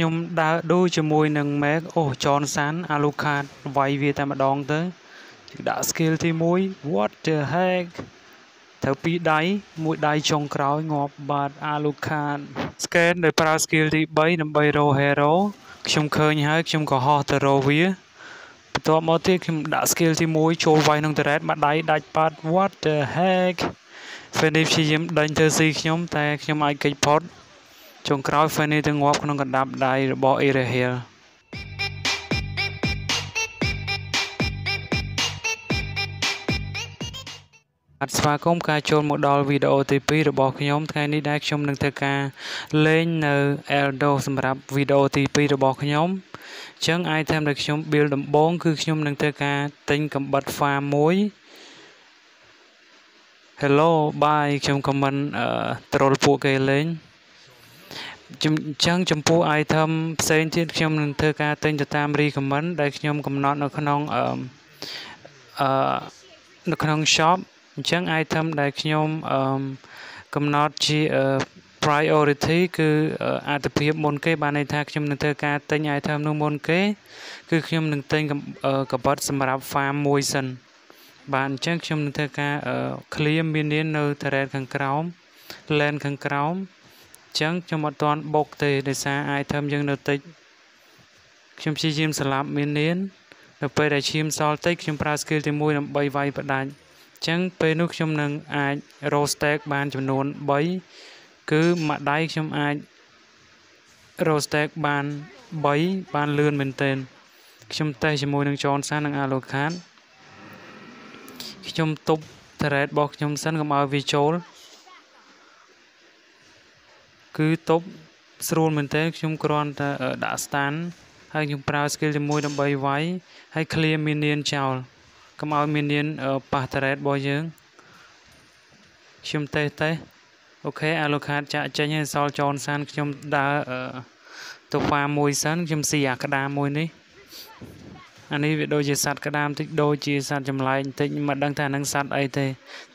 ខ្ញុំដើរដូរជាមួយនឹង Mac អូ Johnson Alucard វាយវាតែម្ដងទៅដាក់ skill ទី1 what the heck ត្រូវពីរដៃមួយដៃចុងក្រោយងាប់បាត់ Alucard scan ដោយប្រើ skill ទី3ដើម្បីរក hero ខ្ញុំឃើញហើយខ្ញុំក៏ហោះទៅរកវាបន្ទាប់មកទៀតខ្ញុំដាក់ skill ទី1ចូលវាយក្នុង turret មួយដៃដាច់បាត់ what the heck Fanny ព្យាយាមដេញធ្វើស៊ីខ្ញុំតែខ្ញុំអាចគេចផុត ចុងក្រោយ Fanny ទៅងាប់ក្នុងកណ្ដាប់ដៃរបស់ Erehil អត់ស្វាគមន៍ការចូលមកដល់វីដេអូទី2របស់ខ្ញុំថ្ងៃនេះដែលខ្ញុំនឹងធ្វើការលេងនៅ Eldo សម្រាប់វីដេអូទី2របស់ខ្ញុំអញ្ចឹង item ដែលខ្ញុំ build ដំបូងគឺខ្ញុំនឹងធ្វើការទិញកំបិត farm មួយ Hello bye ខ្ញុំ comment អឺត្រូលពួកគេលេង អញ្ចឹងចំពោះ item ផ្សេងទៀតខ្ញុំនឹងធ្វើការទិញទៅតាម recommend ដែលខ្ញុំកំណត់នៅក្នុងអឺអឺនៅក្នុង shop អញ្ចឹង item ដែលខ្ញុំអឺកំណត់ជា priority គឺអត្ថភាពមុនគេបានន័យថាខ្ញុំនឹងធ្វើការទិញ item នោះមុនគេ គឺខ្ញុំនឹងទិញកបិតសម្រាប់ farm មួយសិនបាទអញ្ចឹងខ្ញុំនឹងធ្វើការ clear មាននាននៅ terrain ខាងក្រោម land ខាងក្រោមអញ្ចឹងខ្ញុំអត់ទាន់បុកទេដោយសារ item យើងនៅតិចខ្ញុំព្យាយាមស្លាប់មាននាននៅពេលដែលឈាមសល់តិចខ្ញុំប្រើ skill ទី1ដើម្បីវាយផ្ដាច់ចឹងពេលនោះខ្ញុំនឹងអាច row stack បានចំនួន3គឺមួយដៃខ្ញុំអាច row stack បាន3បានលឿនមែនទែនខ្ញុំតេស្តជាមួយនឹង Johnson និង Alucard ខ្ញុំទប់ thread របស់ខ្ញុំសិនកុំឲ្យវាចូល គឺទប់ស្រួលមែនទែនខ្ញុំគ្រាន់តែដាក់ stand ហើយខ្ញុំប្រើ skill ជាមួយដើម្បីវាយហើយ clear minion ចោលកុំឲ្យមាននានប៉ះ turret របស់យើងខ្ញុំតេស្តតេស្តអូខេអាឡូខាតចាក់ចេញហើយសល់ចនសានខ្ញុំដើរទៅហ្វាមួយសិនខ្ញុំស៊ីអាក្តាមមួយនេះអានេះវាដូចជាសត្វក្តាមតិចដូចជាសត្វចម្លែកបន្តិចមិនដឹងថានឹងសត្វអីទេ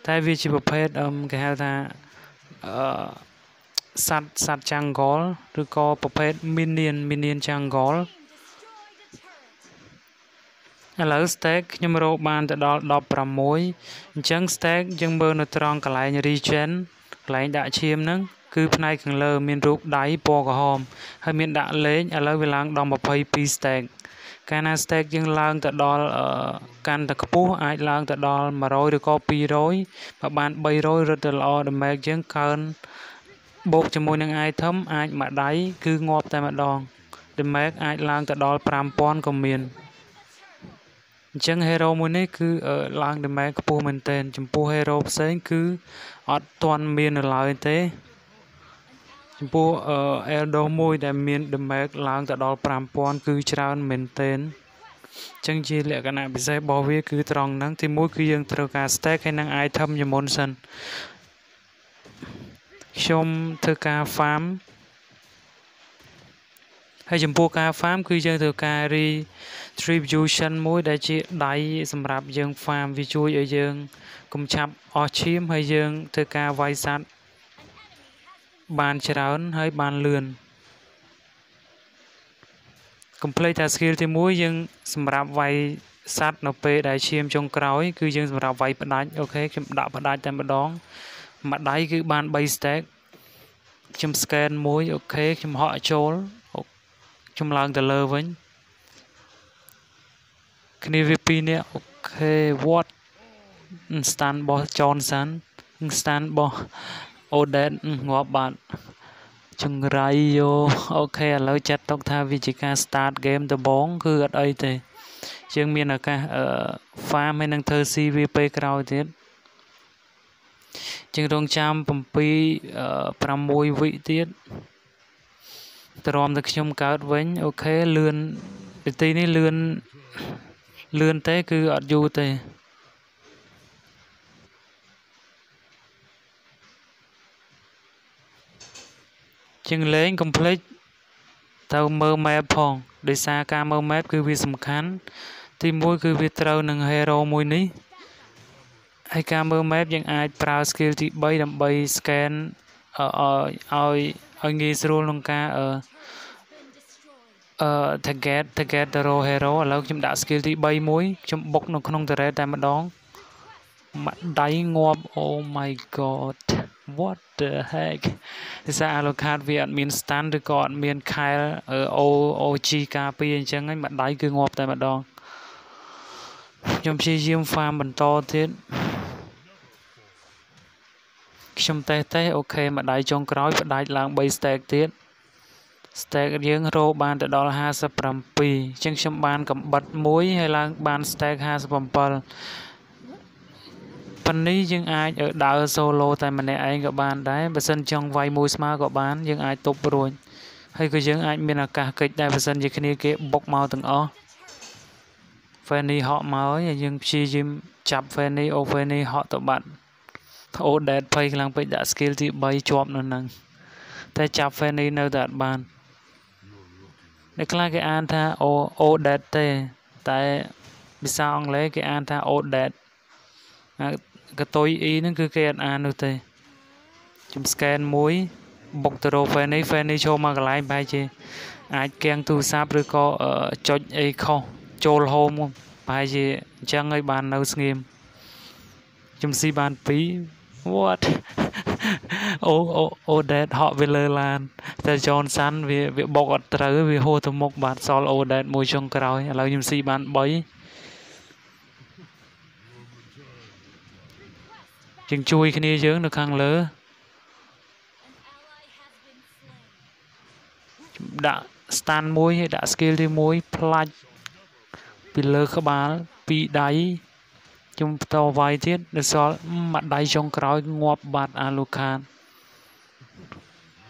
តែវាជាប្រភេទគេហៅថាអឺ សត្វសត្វ jungle ឬក៏ប្រភេទ minion minion jungle ឥឡូវ stack ខ្ញុំរកបានទៅដល់16អញ្ចឹង stack យើងមើលនៅត្រង់កន្លែង regen កន្លែងដាក់ឈាមហ្នឹងគឺផ្នែកខាងលើមានរូបដៃពណ៌ក្រហមហើយមានដាក់លេខឥឡូវវាឡើងដល់22 stack កាលណា stack យើងឡើងទៅដល់កាន់តែខ្ពស់អាចឡើងទៅដល់100ឬក៏200បើបាន300រត់ទៅល្អ damage យើងកើន បូកជាមួយនឹង item អាចមួយដៃគឺងាប់តែម្ដង damage អាចឡើងទៅដល់5000ក៏មានអញ្ចឹង hero មួយនេះគឺឡើង damage ខ្ពស់មែនទែនចំពោះ hero ផ្សេងគឺអត់ទាន់មាននៅឡើយទេចំពោះ Eldo មួយដែលមាន damage ឡើងទៅដល់5000គឺច្រើនមែនទែនចឹងជាលក្ខណៈពិសេសរបស់វាគឺត្រង់ហ្នឹងទីមួយគឺយើងត្រូវការ stack ហើយនឹង item ជាមុនសិន ខ្ញុំធ្វើការ farm ហើយចំពោះការ farm គឺយើងត្រូវការ retribution មួយដែលជាដៃសម្រាប់យើង farm វាជួយឲ្យយើងកុំឆាប់អស់ឈាមហើយយើងធ្វើការវាយសัตว์បានច្រើនហើយបានលឿន complete តា skill ទី1យើងសម្រាប់វាយសัตว์នៅពេលដែលឈាមចុងក្រោយ គឺយើងសម្រាប់វាយផ្ដាច់អូខេខ្ញុំដាក់ផ្ដាច់តែម្ដង មួយដៃគឺបាន3 stack ខ្ញុំ scan មួយអូខេខ្ញុំហក់ចូលខ្ញុំឡើងទៅលើវិញគ្នាវាពីរនាក់អូខេ what stand របស់ Johnson stand របស់ Odin ងាប់បាត់ចង្រៃយោអូខេឥឡូវចាត់ទុកថាវាជាការ start game ដំបូងគឺអត់អីទេ យើងមានឱកាស farm ហើយនឹងធ្វើ CV ពេលក្រោយទៀត ជាងរងចាំ7 6វិទៀតទ្រាំតែខ្ញុំកើតវិញអូខេលឿនពីទីនេះលឿនលឿនទេគឺអត់យូរទេជាងលេង complete ទៅមើល map ផងដោយសារការមើល map គឺវាសំខាន់ទី1គឺវាត្រូវនឹង hero មួយនេះ ហើយការមើល map យើងអាចប្រើ skill ទី3ដើម្បី scan ឲ្យឲ្យឲ្យងាយស្រួលក្នុងការអឺអឺ target target hero hero ឥឡូវខ្ញុំដាក់ skill ទី3មួយខ្ញុំបុកនៅក្នុង turret តែម្ដងមកដៃងាប់ oh my god what the heck ភាសា allocate វាអត់មាន stand ឬក៏អត់មានខែល OG ការពារអញ្ចឹងហើយមកដៃគឺងាប់តែម្ដងខ្ញុំព្យាយាម farm បន្តទៀត ខ្ញុំតេស្តតេស្តអូខេម្ដាយចុងក្រោយផ្ដាច់ឡើង3 stack ទៀត stack យើងរោបានទៅដល់57អញ្ចឹងខ្ញុំបានកំបិតមួយហើយឡើងបាន stack 57ប៉ុន្នេះយើងអាចដើរ solo តែម្នាក់ឯងក៏បានដែរបើសិនចង់វាយមួយស្មើក៏បាន យើងអាចទប់រួចហើយក៏យើងអាចមានឱកាសកិច្ចដែរបើសិនជាគ្នាគេបុកមកទាំងអស់ Fanny ហក់មកហើយយើងព្យាយាមចាប់ Fanny អូ Fanny ហក់ទៅបាត់ អូដេតភ័យខ្លាំងពេកដាក់ skill ទី3ជាប់នៅនឹងតែចាប់ Fanny នៅតែអត់បានអ្នកខ្លះគេអានថាអូអូដេតទេតែភាសាអង់គ្លេសគេអានថាអូដេតកតុយ e ហ្នឹងគឺគេអត់អាននោះទេខ្ញុំ scan មួយបុកទៅរក Fanny Fanny ចូលមកកន្លែងបែរជាអាចកៀងទូរស័ព្ទឬក៏ចុចអីខុសចូលហូមប្រហែលជាអញ្ចឹងហើយបាននៅស្ងៀមខ្ញុំស៊ីបាន2 what អូអូអូដេតហក់វាលើឡាន តែចនសាន់វាវាបុកអត់ត្រូវវាហួរទៅមុខបាទសល់អូដេតមួយចុងក្រោយឥឡូវខ្ញុំស៊ីបាន3ជាងជួយគ្នាយើងនៅខាងលើដាក់ stand មួយហើយដាក់ skill ទី1ផ្លាច់ពីលើក្បាលពីរដៃ ខ្ញុំបន្តវាយទៀតនៅសល់មួយដៃចុងក្រោយងាប់បាត់អាលូខាន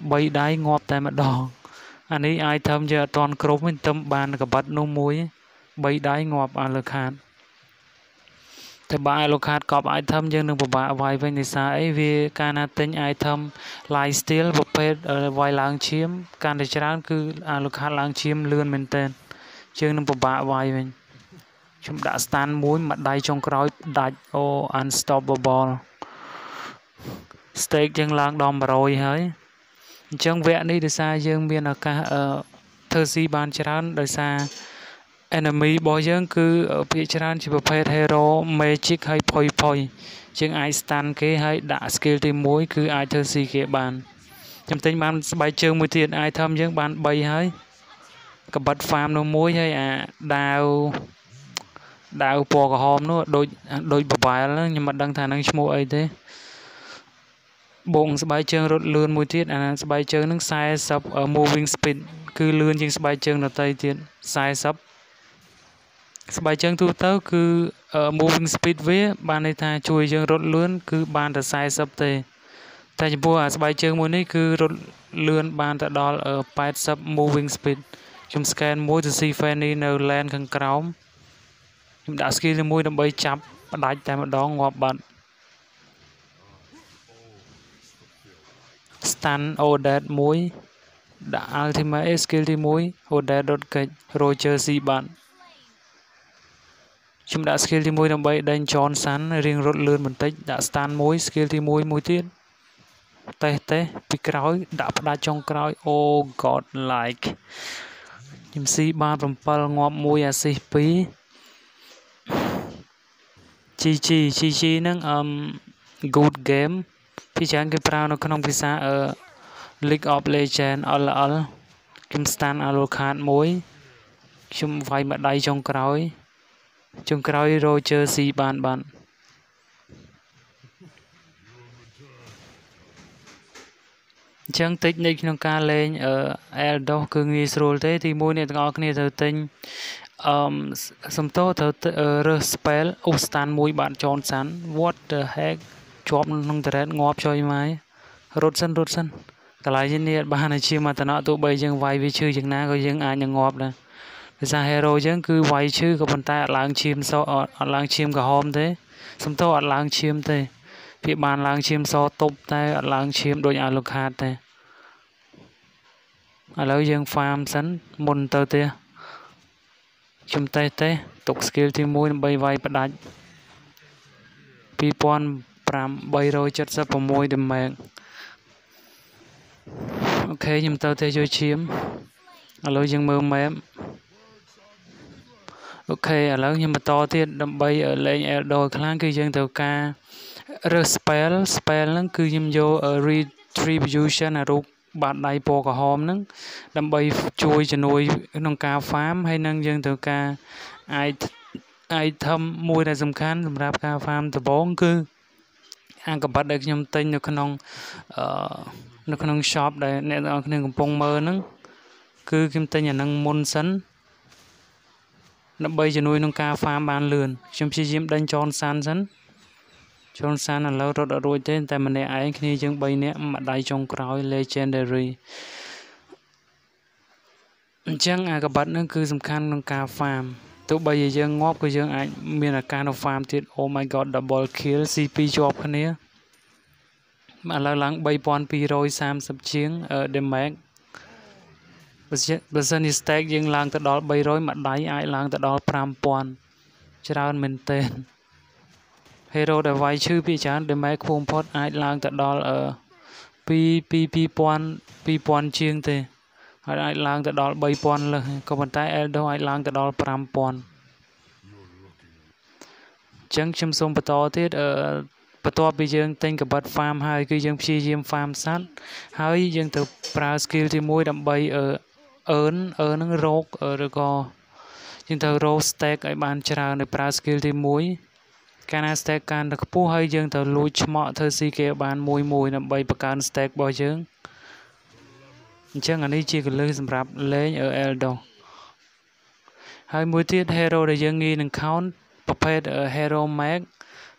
3ដៃងាប់តែម្ដងអានេះ item យើងអត់ទាន់គ្រប់ទេតែបានកបិតនោះមួយ3ដៃងាប់អាលូខានតែបើអាលូខាតកប់ item យើងនឹងពិបាកវាយវិញដោយសារអីវាកាលណាទិញ item life steal ប្រភេទវាយឡើងឈាម កាន់តែច្រើនគឺអាលូខាតឡើងឈាមលឿនមែនតើយើងនឹងពិបាកវាយវិញ ខ្ញុំដាក់ stand មួយមួយដៃចុងក្រោយដាច់អូ unstoppable stake យើងឡើងដល់100ហើយអញ្ចឹងវគ្គនេះដោយសារយើងមានឱកាសអឺធ្វើស៊ីបានច្រើនដោយសារ enemy របស់យើង គឺភាគច្រើនជាប្រភេទ hero magic ហើយ poi poi យើងអាច stun គេហើយដាក់ skill ទី1គឺអាចធ្វើស៊ីគេបានខ្ញុំទិញបានស្បែកជើងមួយទៀត item យើងបាន3ហើយកបិត farm នោះមួយហើយអាដាវ ដាវពណ៌ក្រហមនោះដូចដូចបបែលខ្ញុំមិនដឹងថានឹងឈ្មោះអីទេបងស្បែកជើងរត់លឿនមួយទៀតអាស្បែកជើងនឹង40 moving speed គឺលឿនជាងស្បែកជើងដទៃទៀត40ស្បែកជើងទូទៅគឺ moving speed វា បានន័យថាជួយយើងរត់លឿនគឺបានតែ40ទេតែចំពោះអាស្បែកជើងមួយនេះគឺរត់លឿនបានទៅដល់80 moving speed ខ្ញុំ scan មួយទៅ see Fanny នៅ lane ខាងក្រោម ខ្ញុំដាក់ skill មួយដើម្បីចាប់ផ្ដាច់តែម្ដងងាប់បាត់ stun odet មួយដាក់ ultimate skill ទី1 odet.kick roger c បាត់ខ្ញុំដាក់ skill ទី1ដើម្បីដេញ John San រៀងរត់លឿនបន្តិចដាក់ stun មួយ skill ទី1មួយទៀតតេះតេះពីក្រោយដាក់ផ្ដាច់ចុងក្រោយ oh god like ខ្ញុំស៊ីបាន7ងាប់1អាស៊ីស2 GG GG ហ្នឹងអឺ good game ពីច្រើនគេប្រើនៅក្នុងភាសាអឺ League of Legend LOL ខ្ញុំ stand Alucard មួយខ្ញុំវាយម្ដាយចុងក្រោយចុងក្រោយ Roger C បានបានអញ្ចឹងតិចនៃក្នុងការលេងអឺ Eldos គឺងាយស្រួលទេទី1អ្នកទាំងអស់គ្នាត្រូវទិញ អឺសំតោត្រូវរើស spell អូស្តានមួយបាទចនសាន់ what the heck ជាប់ក្នុង turret ងាប់ចុយម៉ាយរត់សិនរត់សិនកន្លែងនេះបានអាជាមតនៈទោះបីយើងវាយវាឈឺយ៉ាងណាក៏យើងអាចនឹងងាប់ដែរដោយសារ hero យើងគឺវាយឈឺក៏ប៉ុន្តែអត់ឡើងឈាមសអត់ឡើងឈាមក្រហមទេសំតោអត់ឡើងឈាមទេវាបានឡើងឈាមសទប់តែអត់ឡើងឈាមដូចអាលូខាតទេឥឡូវយើង farm សិនមុនទៅទៀត ខ្ញុំតេស្តទេទុក skill ទី1ដើម្បីវាយផ្ដាច់2376 damage អូខេខ្ញុំទៅទេជួយឈាមឥឡូវយើងមើល map អូខេឥឡូវខ្ញុំបន្តទៀតដើម្បីលេង Eldo ខ្លាំងគឺយើងត្រូវការរើស spell spell ហ្នឹងគឺខ្ញុំយក retribution អារូប បាតដៃពណ៌ក្រហមហ្នឹងដើម្បីជួយជំនួយក្នុងការ farm ហើយនឹងយើងត្រូវការ item មួយដែលសំខាន់សម្រាប់ការ farm ដំបូងគឺអាកបិតដែលខ្ញុំទិញនៅក្នុងអឺនៅក្នុង shop ដែលអ្នកទាំងអស់គ្នាកំពុងមើលហ្នឹងគឺខ្ញុំទិញអាហ្នឹងមុនសិនដើម្បីជំនួយក្នុងការ farm បានលឿនខ្ញុំព្យាយាមដេញចនសានសិន ចនសានឥឡូវរត់អត់រួចទេតែម្នាក់ឯងគ្នាយើង3នាក់ម្ដាយចុងក្រោយ legendary អញ្ចឹងអាកបាត់នឹងគឺសំខាន់ក្នុងការ farm ទោះបីជាយើងងាប់ក៏យើងអាចមានឱកាសនៅ farm ទៀត Oh my god double kill C2 ជាប់គ្នាឥឡូវឡើង3230ជាង damage បើសិនជា stack យើងឡើងទៅដល់300មួយដៃអាចឡើងទៅដល់5000ច្រើនមែនទែន hero ដែលវាយឈឺពីច្រើន damage ខ្ពស់បំផុតអាចឡើងទៅដល់អឺពី2000 2000ជាងទេហើយអាចឡើងទៅដល់3000លើសក៏ប៉ុន្តែ Eldo អាចឡើងទៅដល់5000ចឹងខ្ញុំសូមបន្តទៀតអឺបន្ទាប់ពីយើងទិញកបិត farm ហើយគឺយើងព្យាយាម farm សัตว์ហើយយើងត្រូវប្រើ skill ទី1ដើម្បីអឺ earn earn នឹងរកឬក៏យើងត្រូវរក stack ឲ្យបានច្រើនដោយប្រើ skill ទី1 កាលណា stack កាន់តែខ្ពស់ហើយយើងត្រូវលួចឆ្មក់ធ្វើស៊ីគេបានមួយមួយដើម្បីបង្កើន stack របស់យើងអញ្ចឹងអានេះជាកលឹះសម្រាប់លេង Eldo ហើយមួយទៀត hero ដែលយើងងាយនឹង count ប្រភេទ hero mag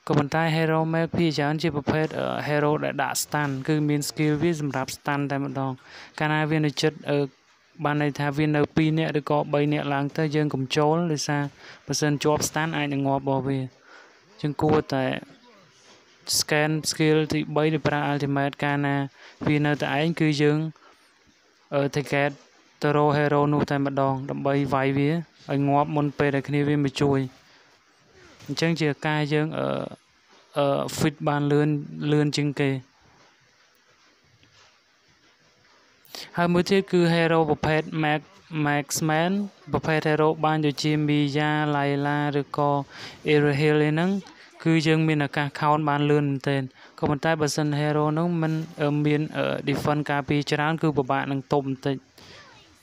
ក៏ប៉ុន្តែ hero mag ភាគច្រើនជាប្រភេទ hero ដែលដាក់ stun គឺមាន skill វាសម្រាប់ stun តែម្ដង កាលណាវានៅចិត្តបានន័យថាវានៅ2នាក់ឬក៏3នាក់ឡើងទៅយើងកំចូលដោយសារបើសិនជាប់ stand អាចនឹងងាប់របស់វា យើងគួរតែ scan skill ទី3ឬប្រើ ultimate កាលណាវានៅតែឯងគឺយើងអឺ target ទៅរក hero នោះតែម្ដង ដើម្បីវាយវាឲ្យងាប់មុនពេលដែលគ្នាវាមកជួយអញ្ចឹងជាការយើងអឺអឺ fit បានលឿនលឿនជាងគេហើយមួយទៀតគឺ hero ប្រភេទ Max Maxman ប្រភេទ hero បានដូចជា Mia Layla ឬក៏ Erahil ឯហ្នឹងគឺយើងមានឱកាស count បានលឿនមែនទែនក៏ប៉ុន្តែបើសិន hero ហ្នឹងมันមាន defense ការពារច្រើន គឺពិបាកនឹងទប់បន្តិច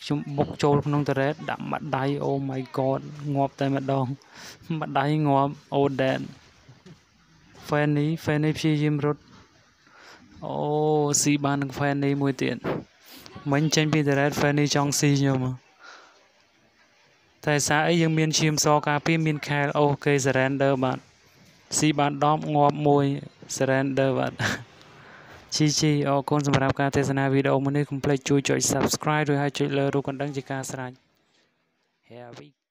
ខ្ញុំបុកចូលក្នុង turret ដាក់មួយដៃ Oh my god ងាប់តែម្ដងមួយដៃងាប់ Oh dead Fanny Fanny ព្យាយាមរត់អូស៊ីបាននឹង Fanny មួយទៀត មិញចេញពី Direct Fanny ចង់ស៊ីខ្ញុំតែសារអីយើងមានឈាមសការពារមានខែលអូគេ surrender បាទស៊ីបាន10ងាប់1 surrender បាទ GG អរគុណសម្រាប់ការទស្សនាវីដេអូមួយនេះកុំភ្លេចជួយចុច Subscribe ឬហើយចុចលើរូបកណ្ដឹងជាការស្រេច Here we go